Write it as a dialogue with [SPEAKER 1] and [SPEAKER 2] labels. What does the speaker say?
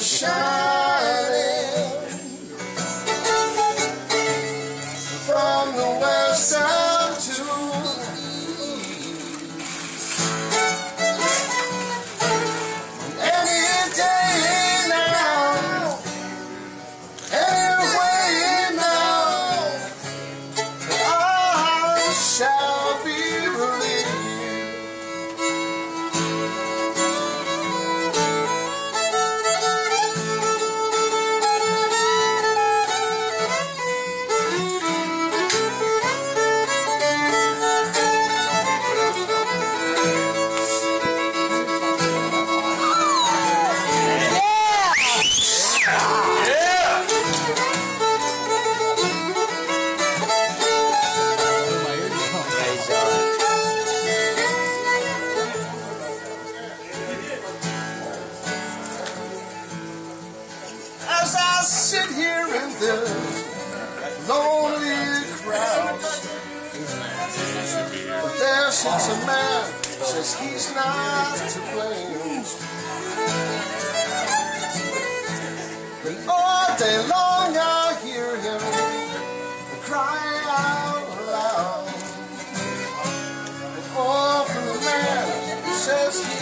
[SPEAKER 1] shining from the west down to. Any day now, any way now, I shall As I sit here in this lonely crowd, but there sits a man says he's not to blame. All day long I hear him cry out loud. And all from the man says